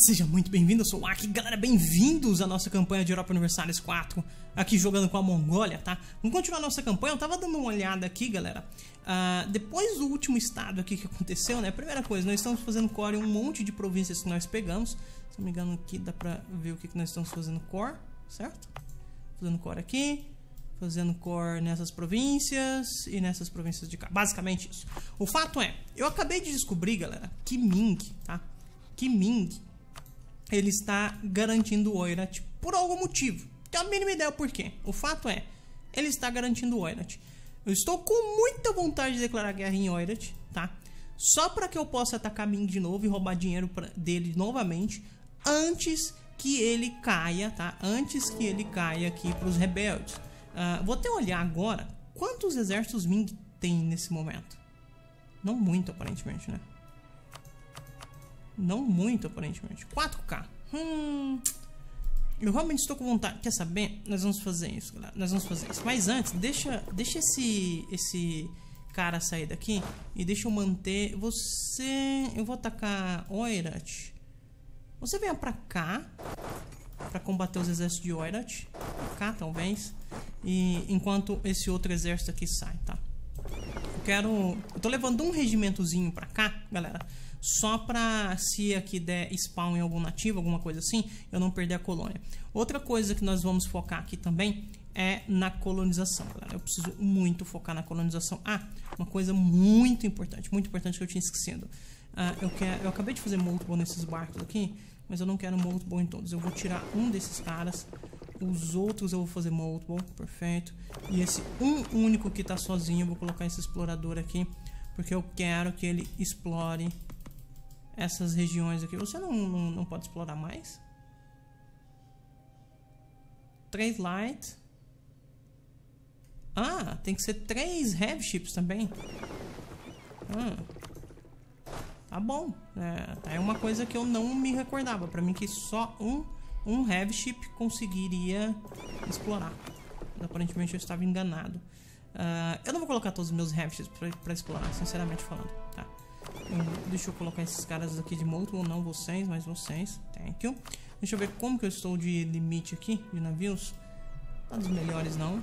Seja muito bem-vindo, eu sou o Aki. Galera, bem-vindos à nossa campanha de Europa Universalis 4, aqui jogando com a Mongólia, tá? Vamos continuar nossa campanha, eu tava dando uma olhada aqui, galera. Uh, depois do último estado aqui que aconteceu, né? Primeira coisa, nós estamos fazendo core em um monte de províncias que nós pegamos. Se não me engano aqui dá pra ver o que, que nós estamos fazendo core, certo? Fazendo core aqui, fazendo core nessas províncias e nessas províncias de cá. Basicamente isso. O fato é, eu acabei de descobrir, galera, que Ming, tá? Que Ming ele está garantindo o Oirat por algum motivo. Tem a mínima ideia por quê. O fato é, ele está garantindo o Oirat. Eu estou com muita vontade de declarar guerra em Oirat, tá? Só para que eu possa atacar Ming de novo e roubar dinheiro dele novamente antes que ele caia, tá? Antes que ele caia aqui para os rebeldes. Uh, vou até olhar agora quantos exércitos Ming tem nesse momento. Não muito, aparentemente, né? Não muito, aparentemente. 4K. Hum. Eu realmente estou com vontade. Quer saber? Nós vamos fazer isso, galera. Nós vamos fazer isso. Mas antes, deixa, deixa esse, esse cara sair daqui. E deixa eu manter. Você. Eu vou atacar Oirat. Você venha pra cá. Pra combater os exércitos de Oirat. Pra cá, talvez. E enquanto esse outro exército aqui sai, tá? Eu quero. Eu tô levando um regimentozinho pra cá, galera só para se aqui der spawn em algum nativo, alguma coisa assim, eu não perder a colônia. Outra coisa que nós vamos focar aqui também é na colonização, galera. Eu preciso muito focar na colonização. Ah, uma coisa muito importante, muito importante que eu tinha esquecido. Ah, eu, quero, eu acabei de fazer multiple nesses barcos aqui, mas eu não quero multiple em todos. Eu vou tirar um desses caras, os outros eu vou fazer multiple, perfeito. E esse um único que está sozinho, eu vou colocar esse explorador aqui, porque eu quero que ele explore essas regiões aqui. Você não, não, não pode explorar mais? Três light. Ah, tem que ser três heavy ships também. Ah. Tá bom. É, é uma coisa que eu não me recordava. Pra mim que só um, um heavy ship conseguiria explorar. Aparentemente eu estava enganado. Uh, eu não vou colocar todos os meus heavy ships pra, pra explorar, sinceramente falando. Tá. Hum, deixa eu colocar esses caras aqui de multiple, não vocês, mas vocês. Thank you. Deixa eu ver como que eu estou de limite aqui, de navios. Tá dos melhores não.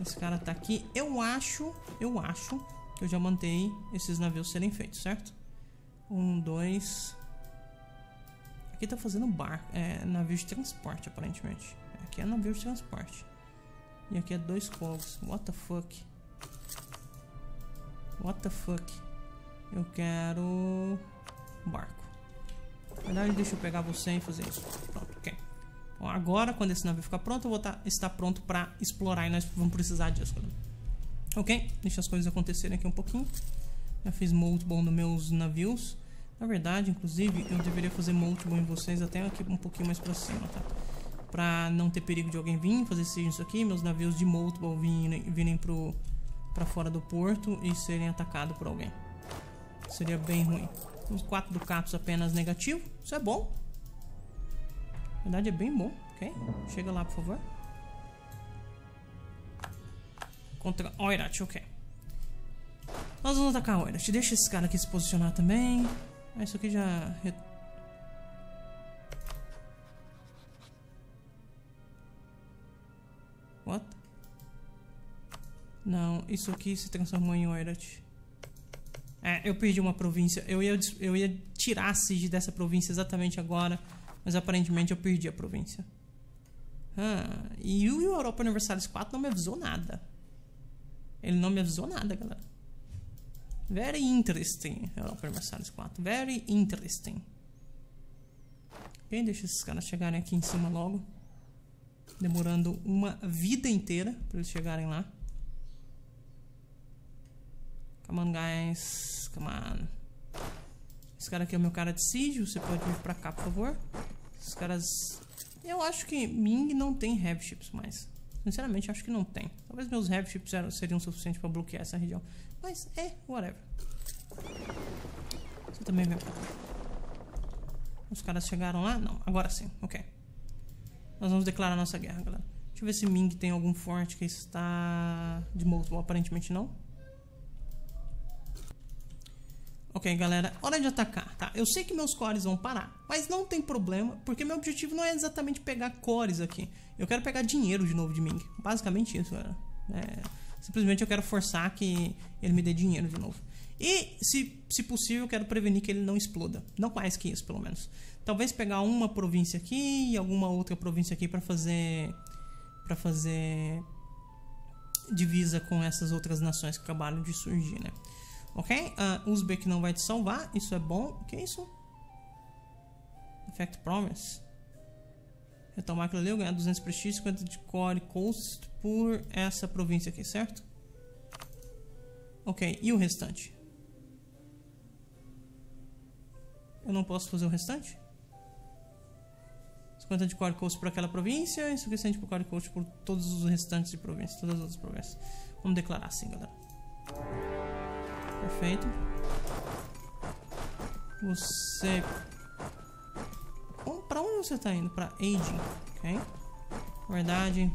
Esse cara tá aqui. Eu acho, eu acho que eu já mantei esses navios serem feitos, certo? Um, dois... Aqui tá fazendo barco, é navio de transporte, aparentemente. Aqui é navio de transporte. E aqui é dois cogs. What the fuck? What the fuck? Eu quero... Barco. Na verdade, deixa eu pegar você e fazer isso. Pronto, ok. Então, agora, quando esse navio ficar pronto, eu vou tá, estar pronto para explorar e nós vamos precisar disso. Ok? Deixa as coisas acontecerem aqui um pouquinho. Já fiz multiple nos meus navios. Na verdade, inclusive, eu deveria fazer multiple em vocês até aqui um pouquinho mais pra cima, tá? Pra não ter perigo de alguém vir fazer isso aqui. Meus navios de multiple virem, virem pro, pra fora do porto e serem atacados por alguém. Seria bem ruim. Uns 4 ducatos apenas negativo. Isso é bom. Na verdade é bem bom. Ok? Chega lá, por favor. Contra Oirat, ok. Nós vamos atacar Oirat. Deixa esse cara aqui se posicionar também. Ah, isso aqui já... What? Não, isso aqui se transformou em Oirat. É, eu perdi uma província. Eu ia, eu ia tirar a Siege dessa província exatamente agora. Mas aparentemente eu perdi a província. Ah, e o Europa Universalis 4 não me avisou nada. Ele não me avisou nada, galera. Very interesting, Europa Universalis 4. Very interesting. Ok, deixa esses caras chegarem aqui em cima logo. Demorando uma vida inteira para eles chegarem lá. Come on, guys. Come on. Esse cara aqui é o meu cara de siege. Você pode vir pra cá, por favor. Esses caras... Eu acho que Ming não tem heavy ships mais. Sinceramente, acho que não tem. Talvez meus heavy ships seriam suficientes pra bloquear essa região. Mas, é, whatever. Você também vem pra cá. Os caras chegaram lá? Não, agora sim. Ok. Nós vamos declarar nossa guerra, galera. Deixa eu ver se Ming tem algum forte que está de multiple. Aparentemente não. Ok, galera, hora de atacar, tá? Eu sei que meus cores vão parar, mas não tem problema, porque meu objetivo não é exatamente pegar cores aqui. Eu quero pegar dinheiro de novo de Ming. Basicamente isso, galera. É, simplesmente eu quero forçar que ele me dê dinheiro de novo. E, se, se possível, eu quero prevenir que ele não exploda. Não mais que isso, pelo menos. Talvez pegar uma província aqui e alguma outra província aqui para fazer... para fazer divisa com essas outras nações que acabaram de surgir, né? Ok? Uh, Uzbek não vai te salvar, isso é bom. O que é isso? Effect Promise. Retomar aquilo ali, eu ganhar 200 prestígio, 50 de core coast por essa província aqui, certo? Ok, e o restante? Eu não posso fazer o restante? 50 de core coast por aquela província e suficiente para core coast por todos os restantes de províncias, todas as outras províncias. Vamos declarar assim, galera. Perfeito. Você... Pra onde você tá indo? Pra aging, ok? Verdade.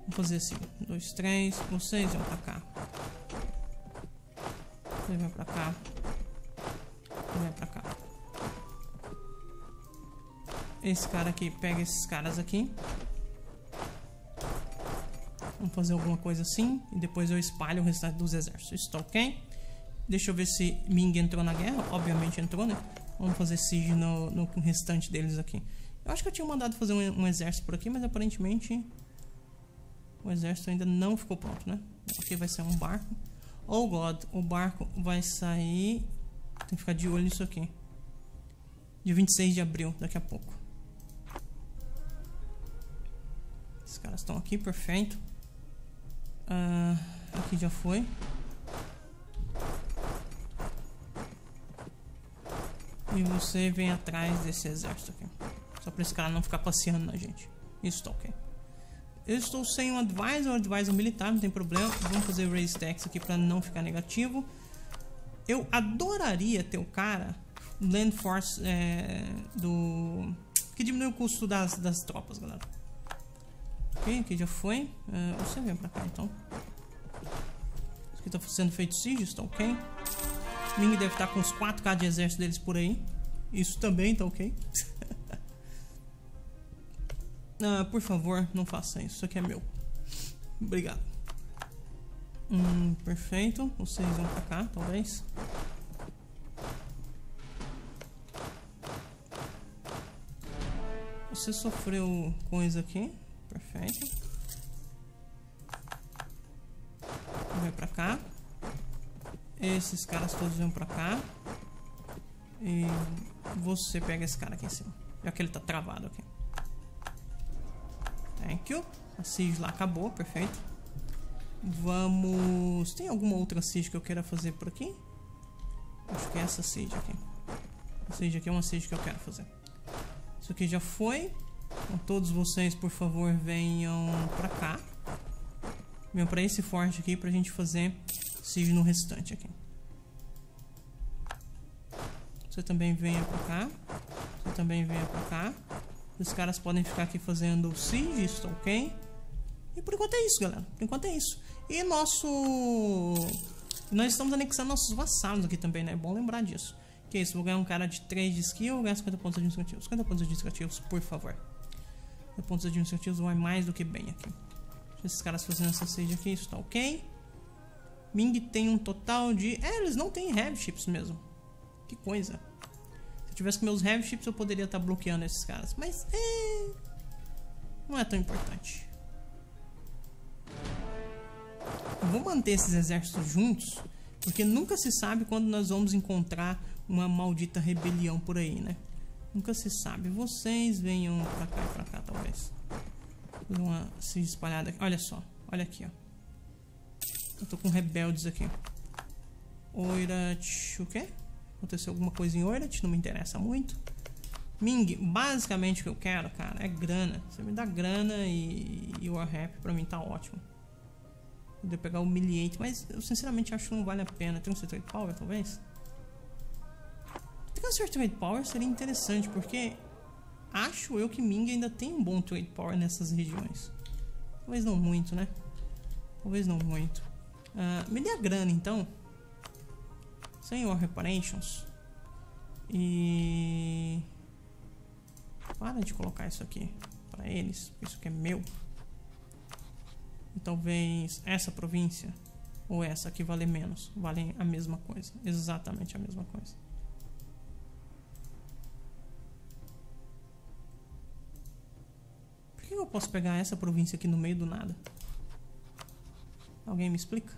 Vamos fazer assim. Dois, três. Vocês vão pra cá. Você vai pra cá. Você vai pra cá. Esse cara aqui pega esses caras aqui. Vamos fazer alguma coisa assim. E depois eu espalho o restante dos exércitos. Isso tá ok. Deixa eu ver se Ming entrou na guerra. Obviamente entrou, né? Vamos fazer siege no, no restante deles aqui. Eu acho que eu tinha mandado fazer um, um, exército por aqui, mas aparentemente o exército ainda não ficou pronto, né? Aqui vai ser um barco. Oh God, o barco vai sair... Tem que ficar de olho nisso aqui. Dia 26 de abril, daqui a pouco. Esses caras estão aqui, perfeito. Uh, aqui já foi. E você vem atrás desse exército aqui. Só para esse cara não ficar passeando na gente. Isso tá ok. Eu estou sem um advisor, um advisor militar, não tem problema. Vamos fazer raise tax aqui para não ficar negativo. Eu adoraria ter o cara Land Force é, do... Que diminui o custo das, das tropas, galera. Aqui já foi. Uh, você vem pra cá então. Isso aqui tá sendo feito siege, está ok. Ming deve estar com uns 4k de exército deles por aí. Isso também tá ok. ah, por favor, não faça isso. Isso aqui é meu. Obrigado. Hum, perfeito. Vocês vão pra cá, talvez. Você sofreu coisa aqui. Perfeito. Vai pra cá. Esses caras todos vão pra cá. E você pega esse cara aqui em cima. Já que ele tá travado aqui. Thank you. A siege lá acabou, perfeito. Vamos... Tem alguma outra siege que eu queira fazer por aqui? Acho que é essa siege aqui. A siege aqui é uma siege que eu quero fazer. Isso aqui já foi. Então, todos vocês, por favor, venham pra cá. Venham pra esse forte aqui pra gente fazer siege no restante aqui. Você também venha pra cá. Você também venha pra cá. Os caras podem ficar aqui fazendo siege, isso ok? E por enquanto é isso, galera. Por enquanto é isso. E nosso... Nós estamos anexando nossos vassalos aqui também, né? É bom lembrar disso. Que é isso, vou ganhar um cara de 3 de skill, ganhar 50 pontos administrativos. 50 pontos administrativos, por favor pontos administrativos vai mais do que bem aqui. Deixa esses caras fazendo essa stage aqui, isso tá ok. Ming tem um total de... É, eles não têm heavy chips mesmo. Que coisa. Se eu tivesse com meus heavy chips eu poderia estar tá bloqueando esses caras. Mas é... Não é tão importante. Eu vou manter esses exércitos juntos. Porque nunca se sabe quando nós vamos encontrar uma maldita rebelião por aí, né? Nunca se sabe. Vocês venham pra cá pra cá, talvez. Uma se espalhada aqui. Olha só. Olha aqui, ó. Eu tô com rebeldes aqui. Oirat... O quê? Aconteceu alguma coisa em Oirat? Não me interessa muito. Ming, basicamente o que eu quero, cara, é grana. Você me dá grana e, e Warrap pra mim tá ótimo. Poder pegar o Humiliate, mas eu sinceramente acho que não vale a pena. Tem um Trade Power, talvez? Transfer Trade Power seria interessante, porque acho eu que Ming ainda tem um bom Trade Power nessas regiões. Talvez não muito, né? Talvez não muito. Uh, me dê a grana, então. sem War Reparations. E... Para de colocar isso aqui para eles, isso que é meu. E talvez essa província ou essa aqui vale menos. Valem a mesma coisa. Exatamente a mesma coisa. Por que eu posso pegar essa província aqui no meio do nada? Alguém me explica?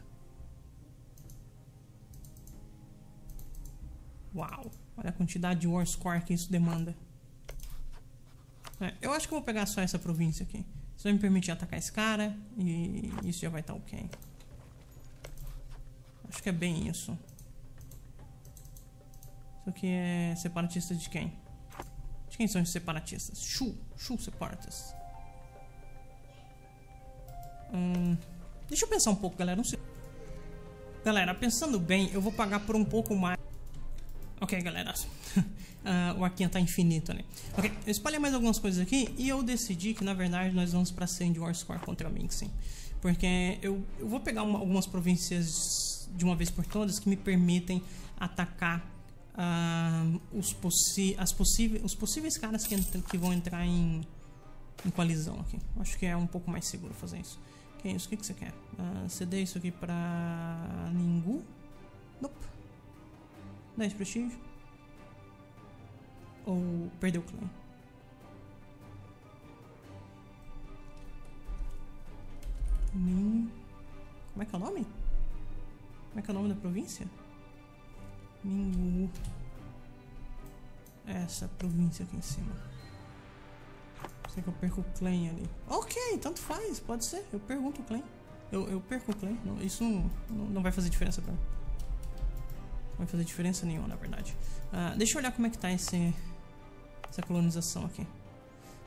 Uau! Olha a quantidade de war score que isso demanda. É, eu acho que vou pegar só essa província aqui. Isso vai me permitir atacar esse cara e isso já vai estar ok. Acho que é bem isso. Isso aqui é separatista de quem? De quem são os separatistas? Shu, Shu separatistas. Hum, deixa eu pensar um pouco, galera. Galera, pensando bem, eu vou pagar por um pouco mais. Ok, galera. uh, o arquinha tá infinito, né? Ok, eu espalhei mais algumas coisas aqui e eu decidi que, na verdade, nós vamos pra Sand War Score contra Minxin. Porque eu, eu vou pegar uma, algumas províncias de uma vez por todas que me permitem atacar uh, os, possi as possíveis, os possíveis caras que, que vão entrar em, em coalizão aqui. Acho que é um pouco mais seguro fazer isso. Que é isso? O que, que você quer? Uh, ceder isso aqui pra Ningu? Nope. 10 prestígio. Ou perdeu o clã? Min... Como é que é o nome? Como é que é o nome da província? Mingu. Essa província aqui em cima. Que eu perco o clã ali. Ok, tanto faz, pode ser. Eu pergunto o clã. Eu, eu perco o clã. Não, isso não, não vai fazer diferença pra mim. Não vai fazer diferença nenhuma, na verdade. Uh, deixa eu olhar como é que tá esse, essa colonização aqui.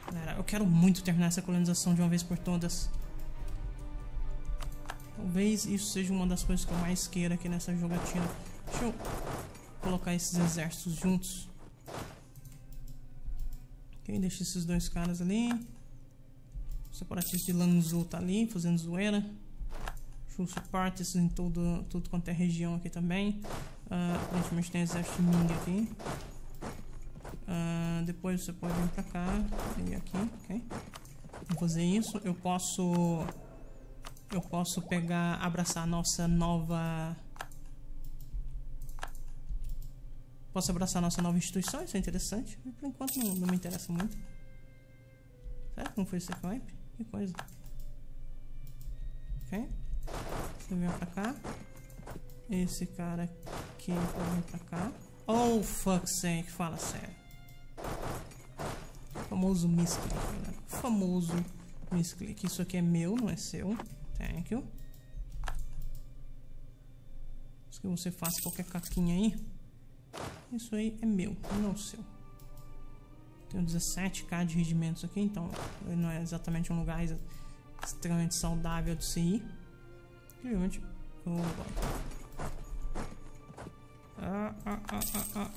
Galera, eu quero muito terminar essa colonização de uma vez por todas. Talvez isso seja uma das coisas que eu mais queira aqui nessa jogatina. Deixa eu colocar esses exércitos juntos. Ok, deixa esses dois caras ali. O separatista de Lanzhou tá ali, fazendo zoeira. Show partes em todo, tudo quanto é região aqui também. Uh, aparentemente tem exército Ming aqui. Uh, depois você pode vir pra cá e aqui, ok? Vou fazer isso. Eu posso eu posso pegar, abraçar a nossa nova... Posso abraçar nossa nova instituição, isso é interessante. Por enquanto não, não me interessa muito. Sério? Como foi esse wipe? Que coisa. Ok. Você vem pra cá. Esse cara aqui vai vir pra cá. Oh, fuck sake, fala sério. Famoso misclick, né? Famoso misclick. Isso aqui é meu, não é seu. Thank you. Se você faça qualquer caquinha aí. Isso aí é meu, não seu. Tenho 17k de regimentos aqui, então não é exatamente um lugar extremamente saudável de se ir. Incrivelmente. Oh, ah, ah, ah, ah, ah.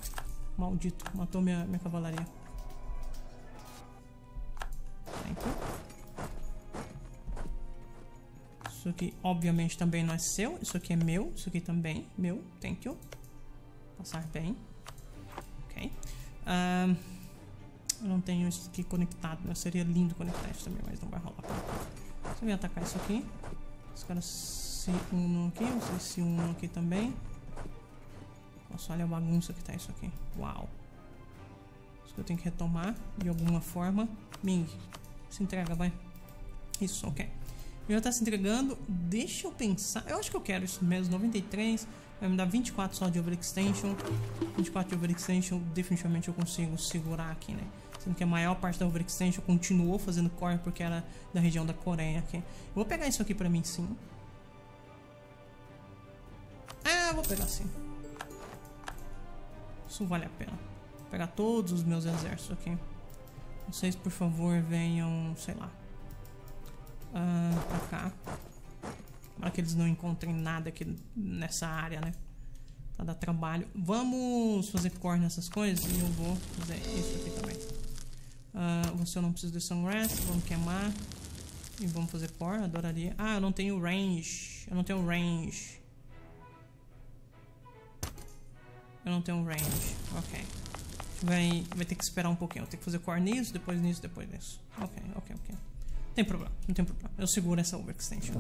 Maldito, matou minha, minha cavalaria. Isso aqui, obviamente, também não é seu. Isso aqui é meu. Isso aqui também, meu. Thank you. Passar bem. Um, eu não tenho isso aqui conectado. Né? Seria lindo conectar isso também, mas não vai rolar. Você vem atacar isso aqui. Os caras se unam aqui. Vocês se unam aqui também. Nossa, olha a bagunça que tá isso aqui. Uau. Isso que eu tenho que retomar de alguma forma. Ming, se entrega, vai. Isso, ok. Já tá se entregando. Deixa eu pensar. Eu acho que eu quero isso mesmo. 93. Vai me dar 24 só de overextension. 24 de overextension. Definitivamente eu consigo segurar aqui, né? Sendo que a maior parte da overextension continuou fazendo core porque era da região da Coreia aqui. Eu vou pegar isso aqui pra mim sim. Ah, vou pegar sim. Isso vale a pena. Vou pegar todos os meus exércitos aqui. Vocês, por favor, venham, sei lá, que eles não encontrem nada aqui nessa área, né? Pra dar trabalho. Vamos fazer core nessas coisas e eu vou fazer isso aqui também. Uh, você não precisa de sungrass, vamos queimar. E vamos fazer core, adoraria. Ah, eu não tenho range. Eu não tenho range. Eu não tenho range. Ok. Vai, vai ter que esperar um pouquinho. Eu tenho que fazer core nisso, depois nisso, depois nisso. Ok, ok, ok. Não tem problema, não tem problema. Eu seguro essa overextension.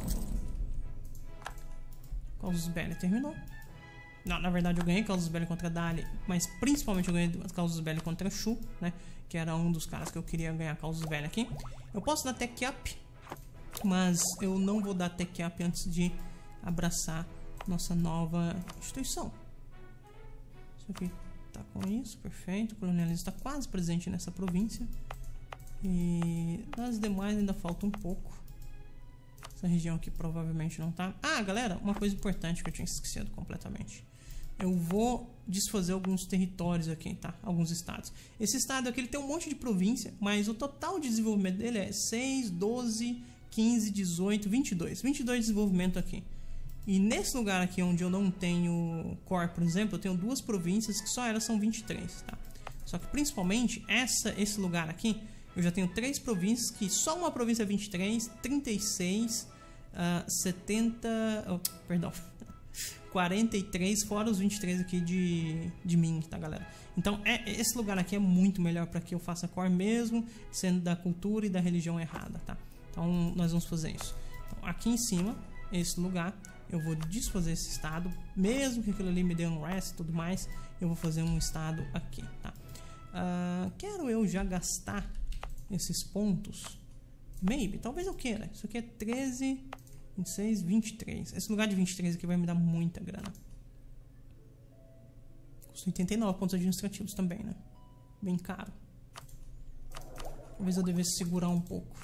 Causas Belli terminou. Não, na verdade eu ganhei Causas Belli contra Dali, mas principalmente eu ganhei Causas Belli contra Shu, né? Que era um dos caras que eu queria ganhar Causas Belli aqui. Eu posso dar Tech Up, mas eu não vou dar Tech Up antes de abraçar nossa nova instituição. Isso aqui tá com isso, perfeito. O colonialismo está quase presente nessa província. E nas demais ainda falta um pouco. Essa região aqui provavelmente não tá. Ah, galera, uma coisa importante que eu tinha esquecido completamente. Eu vou desfazer alguns territórios aqui, tá? Alguns estados. Esse estado aqui ele tem um monte de província, mas o total de desenvolvimento dele é 6, 12, 15, 18, 22. 22 de desenvolvimento aqui. E nesse lugar aqui onde eu não tenho core, por exemplo, eu tenho duas províncias que só elas são 23, tá? Só que principalmente essa, esse lugar aqui, eu já tenho três províncias que só uma província é 23, 36, uh, 70, oh, perdão, 43 fora os 23 aqui de, de mim, tá galera? Então é, esse lugar aqui é muito melhor para que eu faça core mesmo, sendo da cultura e da religião errada, tá? Então nós vamos fazer isso. Então, aqui em cima, esse lugar, eu vou desfazer esse estado, mesmo que aquilo ali me dê um rest e tudo mais, eu vou fazer um estado aqui, tá? Uh, quero eu já gastar esses pontos? Maybe, talvez eu queira. Isso aqui é 13, 26, 23. Esse lugar de 23 aqui vai me dar muita grana. Custa 89 pontos administrativos também, né? Bem caro. Talvez eu devesse segurar um pouco.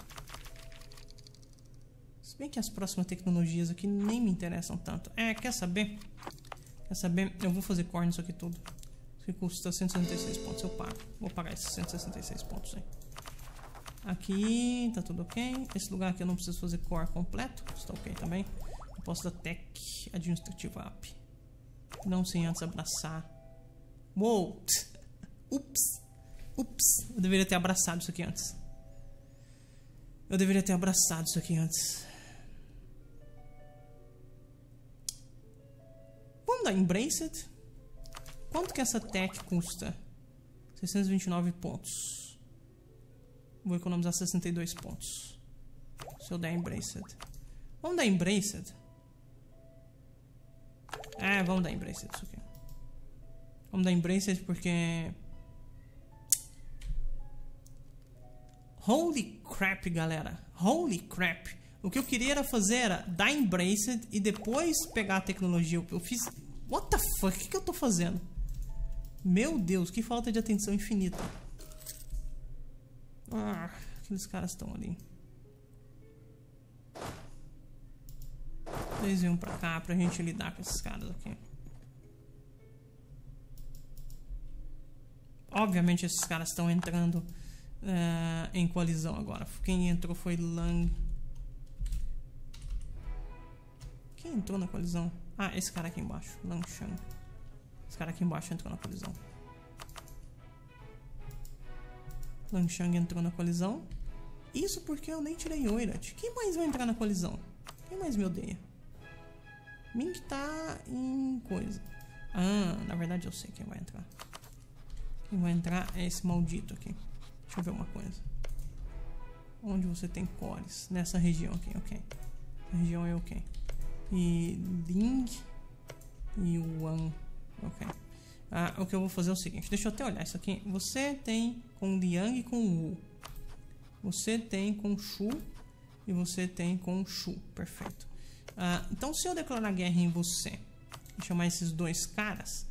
Se bem que as próximas tecnologias aqui nem me interessam tanto. É, quer saber? Quer saber? Eu vou fazer core nisso aqui tudo. Isso aqui custa 166 pontos. Eu pago. Vou pagar esses 166 pontos aí. Aqui tá tudo ok. Esse lugar aqui eu não preciso fazer core completo. Está ok também. Posso dar tech administrativa up. Não sem antes abraçar. Uou! Ups! Ups! Eu deveria ter abraçado isso aqui antes. Eu deveria ter abraçado isso aqui antes. Vamos dar Embraced? Quanto que essa tech custa? 629 pontos. Vou economizar 62 pontos. Se eu der Embraced. Vamos dar Embraced? É, vamos dar Embraced isso aqui. Vamos dar Embraced porque... Holy crap, galera. Holy crap. O que eu queria era fazer era dar Embraced e depois pegar a tecnologia. Eu fiz... What the fuck? O que, eu tô fazendo? Meu Deus, que falta de atenção infinita. Ah, aqueles caras estão ali. Eles vêm pra cá pra gente lidar com esses caras aqui. Obviamente esses caras estão entrando uh, em coalizão agora. Quem entrou foi Lang. Quem entrou na coalizão? Ah, esse cara aqui embaixo. Lang Shang. Esse cara aqui embaixo entrou na Langshang entrou na colisão. Isso porque eu nem tirei Oirat. Quem mais vai entrar na colisão? Quem mais me odeia? Ming tá em coisa. Ah, na verdade eu sei quem vai entrar. Quem vai entrar é esse maldito aqui. Deixa eu ver uma coisa. Onde você tem cores? Nessa região aqui, ok. A região é ok. E Ling e Wang. Ok. Ah, o que eu vou fazer é o seguinte, deixa eu até olhar isso aqui. Você tem com Liang e com Wu. Você tem com Shu e você tem com Shu. Perfeito. Ah, então, se eu declarar guerra em você e chamar esses dois caras,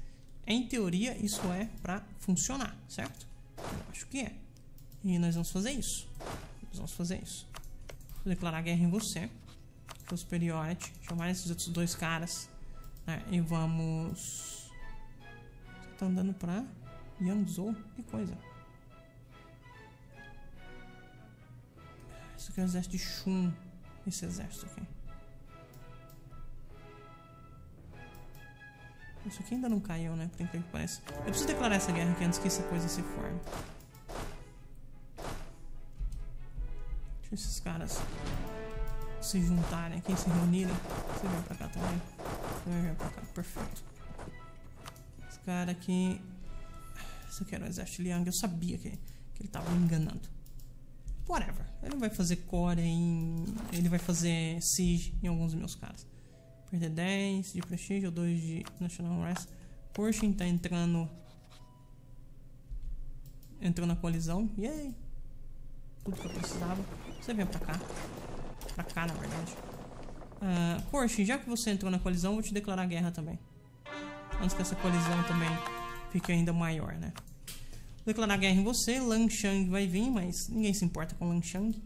em teoria isso é para funcionar, certo? Eu acho que é. E nós vamos fazer isso. Nós vamos fazer isso. Vou declarar guerra em você. Superiority. Chamar esses outros dois caras. Né, e vamos tá andando pra Yangzhou. Que coisa. Isso aqui é o exército de Shun. Esse exército aqui. Isso aqui ainda não caiu, né? Por incrível que pareça. Eu preciso declarar essa guerra aqui antes que essa coisa se forme. Deixa esses caras se juntarem aqui, se reunirem. Você vem pra cá também. Você vir pra cá. Perfeito cara aqui. Esse aqui era o exército Liang. Eu sabia que, que ele tava me enganando. Whatever. Ele vai fazer core em. Ele vai fazer siege em alguns dos meus caras. Perder 10 de prestígio, 2 de National Rest. Pershing tá entrando. Entrou na colisão. Yay! Tudo que eu precisava. Você vem pra cá. Pra cá, na verdade. Uh, Porsche, já que você entrou na colisão, vou te declarar guerra também. Antes que essa colisão também fique ainda maior, né? Declarar guerra em você, Lang Shang vai vir, mas ninguém se importa com Lang Shang.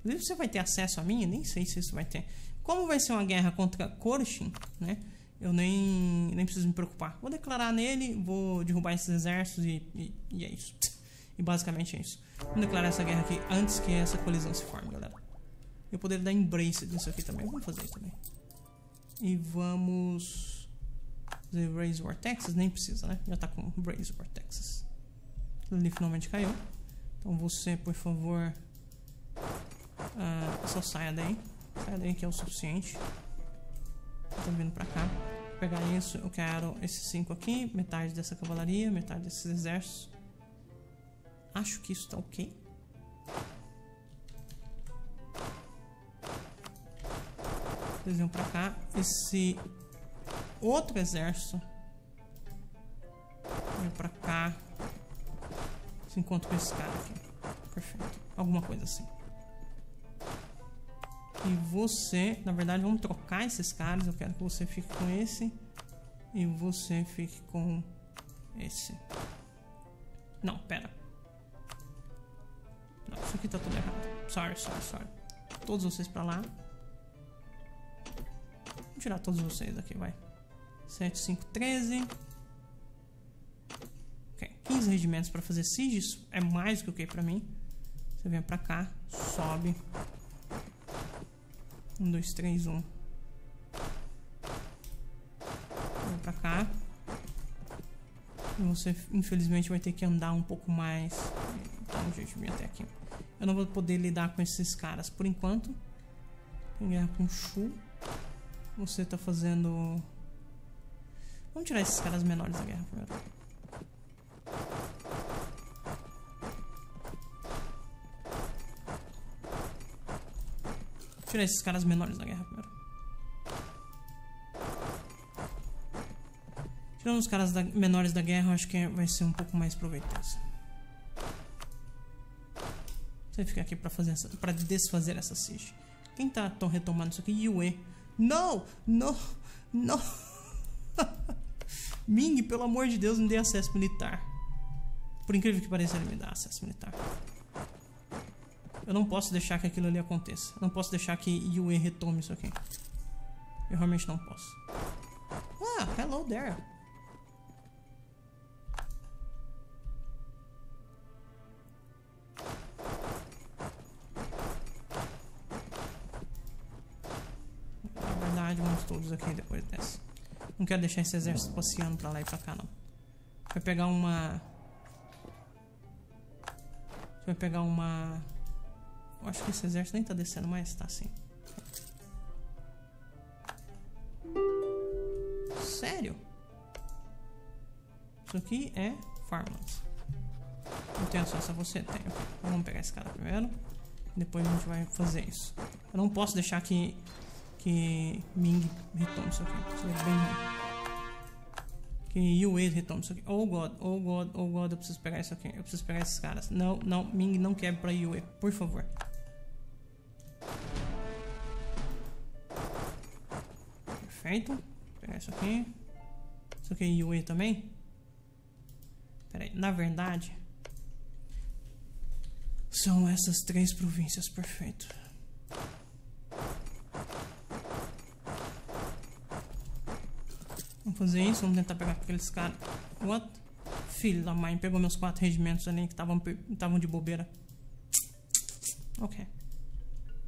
Inclusive, você vai ter acesso a mim? Nem sei se isso vai ter. Como vai ser uma guerra contra Korshin, né? Eu nem, nem preciso me preocupar. Vou declarar nele, vou derrubar esses exércitos e, e, e é isso. E basicamente é isso. Vamos declarar essa guerra aqui antes que essa colisão se forme, galera. Eu poderia dar embrace nisso aqui também. Vamos fazer isso também. E vamos... Fazer Raise Vortexes? Nem precisa, né? Já tá com Raise Vortexes. Ele finalmente caiu. Então você, por favor... Uh, só saia daí. Saia daí que é o suficiente. Tô vindo pra cá. Vou pegar isso, eu quero esses cinco aqui. Metade dessa cavalaria, metade desses exércitos. Acho que isso tá ok. Eles vêm pra cá. Esse outro exército vem pra cá. Se encontra com esse cara aqui. Perfeito. Alguma coisa assim. E você, na verdade, vamos trocar esses caras. Eu quero que você fique com esse. E você fique com esse. Não, pera. Não, isso aqui tá tudo errado. Sorry, sorry, sorry. Todos vocês pra lá. Vou tirar todos vocês aqui, vai. 7, 5, 13. Ok, 15 regimentos para fazer siege. Isso é mais do que ok para mim. Você vem pra cá, sobe. 1, 2, 3, 1. Vem pra cá. E você, infelizmente, vai ter que andar um pouco mais. Então, gente, vem até aqui. Eu não vou poder lidar com esses caras por enquanto. Tem guerra com Shu. Você tá fazendo... Vamos tirar esses caras menores da guerra primeiro. Tirar esses caras menores da guerra primeiro. Tirando os caras da, menores da guerra, acho que vai ser um pouco mais proveitoso. Você fica aqui pra, fazer essa, pra desfazer essa siege. Quem tá retomando isso aqui? Yue. Não! Não! Não! Ming, pelo amor de Deus, me dê acesso militar. Por incrível que pareça, ele me dá acesso militar. Eu não posso deixar que aquilo ali aconteça. Eu não posso deixar que Yue retome isso aqui. Eu realmente não posso. Ah, hello there. vamos todos aqui depois dessa. Não quero deixar esse exército passeando pra lá e pra cá, não. Vai pegar uma... Vai pegar uma... Eu acho que esse exército nem tá descendo mais, tá assim. Sério? Isso aqui é Farmlands. Não tenho acesso a você? Tenho. Vamos pegar esse cara primeiro. Depois a gente vai fazer isso. Eu não posso deixar que que Ming retome isso aqui. Isso é bem ruim. Que Yue retome isso aqui. Oh God, oh God, oh God, eu preciso pegar isso aqui. Eu preciso pegar esses caras. Não, não, Ming não quebre pra Yue, por favor. Perfeito. Vou pegar isso aqui. Isso aqui é Yue também. Pera aí, na verdade... São essas três províncias, perfeito. Fazer isso, vamos tentar pegar aqueles caras. What? Filho da mãe, pegou meus quatro regimentos ali que estavam de bobeira. Ok.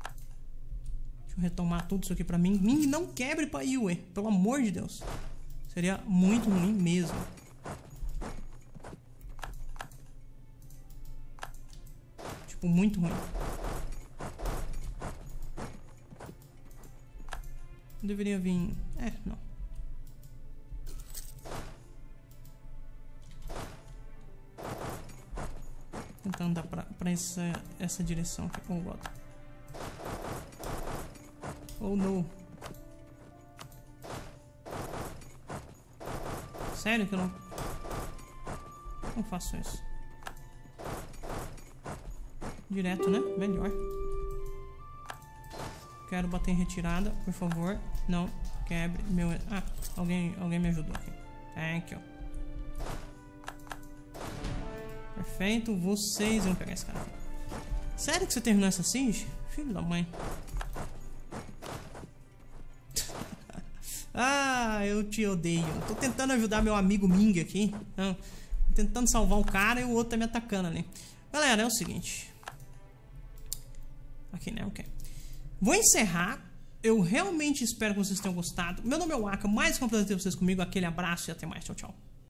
Deixa eu retomar tudo isso aqui pra mim. Ming não quebre pra Yue, pelo amor de Deus. Seria muito ruim mesmo. Tipo, muito ruim. Deveria vir... É, não. Essa, essa direção aqui. Oh, God. Oh, no. Sério que eu não... Não faço isso. Direto, né? Melhor. Quero bater em retirada, por favor. Não, quebre meu... Ah, alguém, alguém me ajudou aqui. Thank you. Perfeito, vocês vão pegar esse cara. Sério que você terminou essa siege? Filho da mãe. ah, eu te odeio. Tô tentando ajudar meu amigo Ming aqui. Não, tentando salvar o cara e o outro tá me atacando ali. Galera, é o seguinte. Aqui, né? Ok. Vou encerrar. Eu realmente espero que vocês tenham gostado. Meu nome é Waka. Mais um prazer ter vocês comigo. Aquele abraço e até mais. Tchau, tchau.